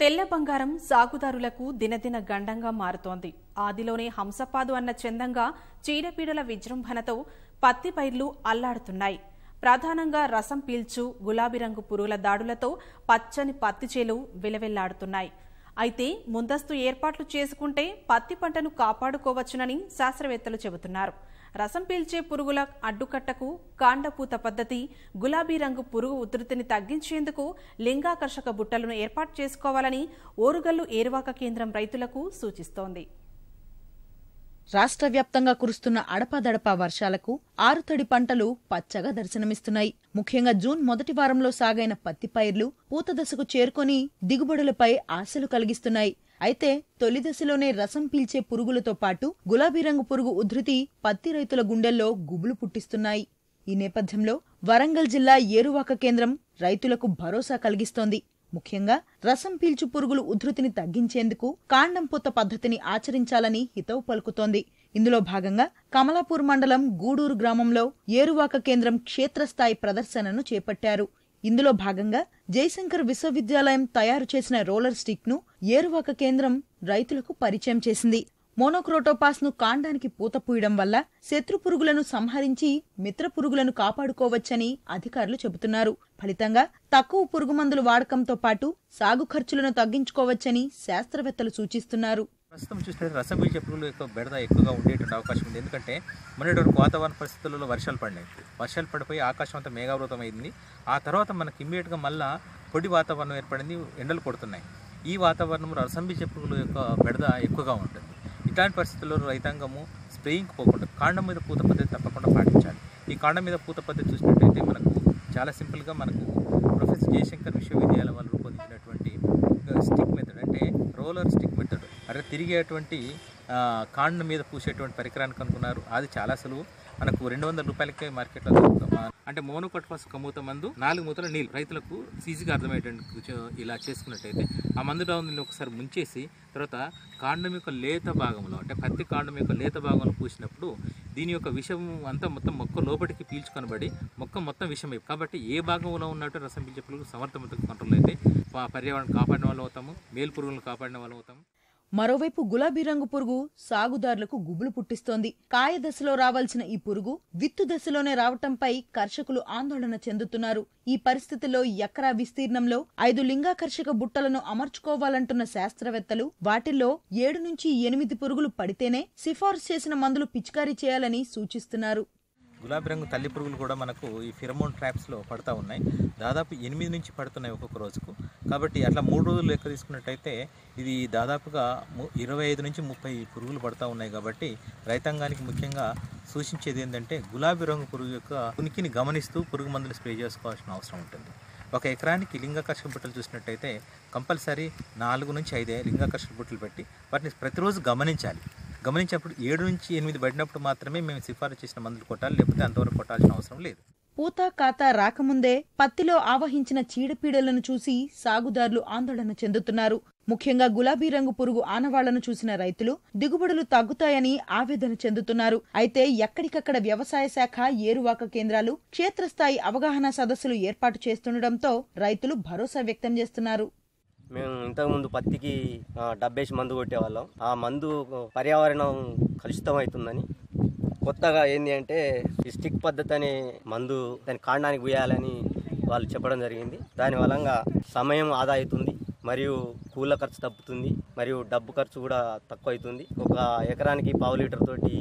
తెల్ల బంగారం సాగుదారులకు దినదిన గండంగా మారుతోంది. ఆదిలోనే హంసపాదు అన్న చందంగా చీడపీడల విజృంభణతో పత్తి పైర్లు అల్లాడుతున్నాయి. ప్రధానంగా రసం పీల్చు గులాబీ రంగు పురుగుల దాడులతో పచ్చని పత్తి చేలు విలవెల్లాడుతున్నాయి. అయితే ముందస్తు ఏర్పాట్లు చేసుకుంటే పత్తి పంటను కాపాడుకోవచ్చునని శాస్త్రవేత్తలు చెబుతున్నారు. రసం పీల్చే పురుగుల అడ్డుకట్టకు కాండపూత పద్ధతి గులాబీ రంగు పురుగు ఉధృతిని తగ్గించేందుకు లింగాకర్షక బుట్టలను ఏర్పాటు చేసుకోవాలని ఓరుగల్లు ఏరువాక కేంద్రం రైతులకు సూచిస్తోంది. రాష్ట్ర వ్యాప్తంగా కురుస్తున్న అడపాదడపా వర్షాలకు ఆరుతడి పంటలు పచ్చగా దర్శనమిస్తున్నాయి. ముఖ్యంగా జూన్ మొదటి వారంలో సాగైన పత్తి పైర్లు పూత దశకు చేరుకొని దిగుబడులపై ఆశలు కలిగిస్తున్నాయి. అయితే తొలి దశలోనే రసం పీల్చే పురుగులతో పాటు గులాబీ రంగు పురుగు ఉధృతి పత్తి రైతుల గుండెల్లో గుబులు పుట్టిస్తున్నాయి. ఈ నేపథ్యంలో వరంగల్ జిల్లా ఏరువాక కేంద్రం రైతులకు భరోసా కలిగిస్తోంది. ముఖ్యంగా రసం పీల్చు పురుగులు ఉధృతిని తగ్గించేందుకు కాండం పూత పద్ధతిని ఆచరించాలని హితవు పలుకుతోంది. ఇందులో భాగంగా కమలాపూర్ మండలం గూడూరు గ్రామంలో ఏరువాక కేంద్రం క్షేత్రస్థాయి ప్రదర్శనను చేపట్టారు. ఇందులో భాగంగా జయశంకర్ విశ్వవిద్యాలయం తయారు చేసిన రోలర్ స్టిక్ను ఏరువాక కేంద్రం రైతులకు పరిచయం చేసింది. మోనోక్రోటోపాస్ను కాండానికి పూత పూయడం వల్ల శత్రు పురుగులను సంహరించి మిత్ర పురుగులను కాపాడుకోవచ్చని అధికారులు చెబుతున్నారు. ఫలితంగా తక్కువ పురుగుమందుల వాడకంతో పాటు సాగు ఖర్చులను తగ్గించుకోవచ్చని శాస్త్రవేత్తలు సూచిస్తున్నారు. ప్రస్తుతం చూస్తే రసం పీల్చే పురుగులు ఎక్కువ బెడద ఎక్కువగా ఉండేటువంటి అవకాశం ఉంది. ఎందుకంటే మొన్నటి వరకు వాతావరణ పరిస్థితులలో వర్షాలు పడినాయి. వర్షాలు పడిపోయి ఆకాశం అంతా మేఘావృతం అయింది. ఆ తర్వాత మనకి ఇమ్మీడియట్గా మళ్ళా పొడి వాతావరణం ఏర్పడింది ఎండలు కొడుతున్నాయి. ఈ వాతావరణంలో రసం పీల్చే పురుగుల యొక్క బెడద ఎక్కువగా ఉంటుంది. ఇట్లాంటి పరిస్థితుల్లో రైతాంగము స్ప్రేయింగ్ పోకుండా కాండం మీద పూత పద్ధతి తప్పకుండా పాటించాలి. ఈ కాండం మీద పూత పద్ధతి చూసినట్టయితే మనకు చాలా సింపుల్గా మనకు ప్రొఫెసర్ జయశంకర్ విశ్వవిద్యాలయం వాళ్ళు రూపొందించినటువంటి స్టిక్ మెథడ్ అంటే రోలర్ స్టిక్ మెథడ్. అంటే తిరిగేటువంటి కాండం మీద పూసేటువంటి పరికరాన్ని కనుక్కున్నారు అది చాలా సులువు. మనకు రెండు వందల రూపాయలకే మార్కెట్లో దొరుకుతాం. అంటే మోనోకట్పాస్ కమ్ముత మందు నాలుగు మూతల నీళ్ళు. రైతులకు ఈజీగా అర్థమయ్యేటట్టు ఇలా చేసుకున్నట్టయితే ఆ మందు డౌన్ని ఒకసారి ముంచేసి తర్వాత కాండం యొక్క లేత భాగంలో అంటే పత్తి కాండం యొక్క లేత భాగంలో పూసినప్పుడు దీని యొక్క విషం అంతా మొత్తం మొక్క లోపలికి పీల్చుకొనబడి మొక్క మొత్తం విషం కాబట్టి ఏ భాగంలో ఉన్నట్టు రసం పీల్చే పురుగులు సమర్థవంతంగా కంట్రోల్ అయితే పర్యావరణం కాపాడిన వాళ్ళు అవుతాము మేలు పురుగులను కాపాడిన వాళ్ళు అవుతాము. మరోవైపు గులాబీ రంగు పురుగు సాగుదారులకు గుబులు పుట్టిస్తోంది. కాయ దశలో రావాల్సిన ఈ పురుగు విత్తు దశలోనే రావటంపై కర్షకులు ఆందోళన చెందుతున్నారు. ఈ పరిస్థితుల్లో ఎకరా విస్తీర్ణంలో ఐదు లింగాకర్షక బుట్టలను అమర్చుకోవాలంటున్న శాస్త్రవేత్తలు వాటిల్లో ఏడు నుంచి ఎనిమిది పురుగులు పడితేనే సిఫార్సు చేసిన మందులు పిచికారీ చేయాలని సూచిస్తున్నారు. గులాబీ రంగు తల్లి పురుగులు కూడా మనకు ఈ ఫిరమోన్ ట్రాప్స్లో పడతా ఉన్నాయి. దాదాపు ఎనిమిది నుంచి పడుతున్నాయి ఒక్కొక్క రోజుకు. కాబట్టి అట్లా మూడు రోజులు లెక్క తీసుకున్నట్టయితే ఇది దాదాపుగా ఇరవై ఐదు నుంచి ముప్పై పురుగులు పడతా ఉన్నాయి కాబట్టి రైతాంగానికి ముఖ్యంగా సూచించేది ఏంటంటే గులాబీ రంగు పురుగు యొక్క ఉనికిని గమనిస్తూ పురుగు మందులు స్ప్రే చేసుకోవాల్సిన అవసరం ఉంటుంది. ఒక ఎకరానికి లింగాకర్షక బుట్టలు చూసినట్టయితే కంపల్సరీ నాలుగు నుంచి ఐదే లింగాకర్షక బుట్టలు పెట్టి వాటిని ప్రతిరోజు గమనించాలి. గమనించినప్పుడు ఏడు నుంచి ఎనిమిది పడినప్పుడు మాత్రమే మేము సిఫారసు చేసిన మందులు కొట్టాలి లేకపోతే అంతవరకు కొట్టాల్సిన అవసరం లేదు. పూత కాత రాకముందే పత్తిలో ఆవహించిన చీడపీడలను చూసి సాగుదారులు ఆందోళన చెందుతున్నారు. ముఖ్యంగా గులాబీ రంగు పురుగు ఆనవాళ్ళను చూసిన రైతులు దిగుబడులు తగ్గుతాయని ఆవేదన చెందుతున్నారు. అయితే ఎక్కడికక్కడ వ్యవసాయ శాఖ ఏరువాక కేంద్రాలు క్షేత్రస్థాయి అవగాహన సదస్సులు ఏర్పాటు చేస్తుండటంతో రైతులు భరోసా వ్యక్తం చేస్తున్నారు. మేము ఇంతకుముందు పత్తికి డబ్బేసి మందు కొట్టేవాళ్ళం. ఆ మందు పర్యావరణం కలుషితం అవుతుందని. కొత్తగా ఏంది అంటే ఈ స్టిక్ పద్ధతి అనే మందు దాని కాండానికి పోయాలని వాళ్ళు చెప్పడం జరిగింది. దాని వలంగా సమయం ఆదా అవుతుంది మరియు కూల ఖర్చు తప్పుతుంది మరియు డబ్బు ఖర్చు కూడా తక్కువ అవుతుంది ఒక ఎకరానికి పావు లీటర్ తోటి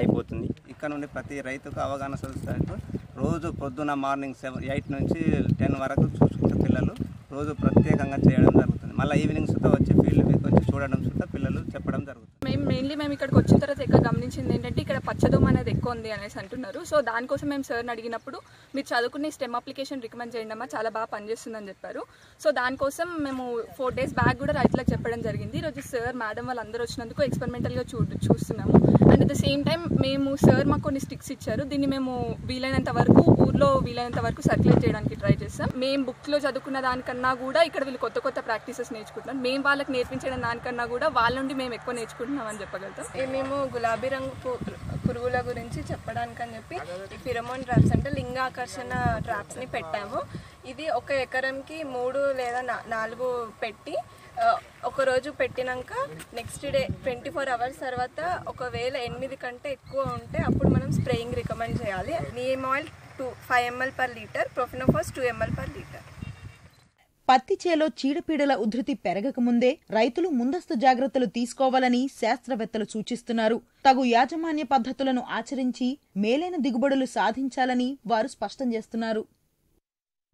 అయిపోతుంది. ఇక్కడ నుండి ప్రతి రైతుకు అవగాహన సదస్సు రోజు పొద్దున మార్నింగ్ సెవెన్ ఎయిట్ నుంచి టెన్ వరకు చూసుకుంటారు పిల్లలు. రోజు ప్రత్యేకంగా చేయడం జరుగుతుంది. మళ్ళీ ఈవినింగ్ సుతా వచ్చి ఫీల్డ్ మీకు వచ్చి చూడడం సుతా పిల్లలు చెప్పడం జరుగుతుంది. మెయిన్లీ మేము ఇక్కడికి వచ్చిన తర్వాత ఎక్కువ గమనించింది ఏంటంటే ఇక్కడ పచ్చదోమ అనేది ఎక్కువ ఉంది అనేసి అంటున్నారు. సో దానికోసం మేము సార్ని అడిగినప్పుడు మీరు చదువుకునే స్టెమ్ అప్లికేషన్ రికమెండ్ చేయండి అమ్మా చాలా బాగా పనిచేస్తుందని చెప్పారు. సో దానికోసం మేము ఫోర్ డేస్ బ్యాక్ కూడా రైతులకు చెప్పడం జరిగింది. ఈరోజు సార్ మేడం వాళ్ళందరూ వచ్చినందుకు ఎక్స్పెరిమెంటల్గా చూ చూస్తున్నాము. And at the same time మేము సార్ మాకు కొన్ని స్టిక్స్ ఇచ్చారు. దీన్ని మేము వీలైనంత వరకు ఊర్లో వీలైనంత వరకు సర్క్యులేట్ చేయడానికి ట్రై చేస్తాం మేము బుక్లో చదువుకున్న దానికన్నా కూడా ఇక్కడ వీళ్ళు కొత్త కొత్త ప్రాక్టీసెస్ నేర్చుకుంటున్నాం మేము వాళ్ళకి నేర్పించడం దానికన్నా కూడా వాళ్ళ నుండి మేము ఎక్కువ నేర్చుకుంటున్నాం అని చెప్పగలుగుతాం? మేము గులాబీ రంగు పు- పురుగుల గురించి చెప్పడానికి అని చెప్పి ఈ ఫిరమోన్ ట్రాప్స్ అంటే లింగాకర్షణ ట్రాప్స్ని పెట్టాము. ఇది ఒక ఎకరంకి మూడు లేదా నా- నాలుగు పెట్టి ఒకరోజు పెట్టినాక next day twenty four hours తర్వాత ఒకవేళ ఎనిమిది కంటే ఎక్కువ ఉంటే అప్పుడు మనం స్ప్రేయింగ్ రికమెండ్ చేయాలి. Neem oil two five ML per litre profenofos two ML per litre పత్తి చేలో చీడపీడల ఉధృతి పెరగకముందే రైతులు ముందస్తు జాగ్రత్తలు తీసుకోవాలని శాస్త్రవేత్తలు సూచిస్తున్నారు. తగు యాజమాన్య పద్ధతులను ఆచరించి మేలైన దిగుబడులు సాధించాలని వారు స్పష్టం చేస్తున్నారు.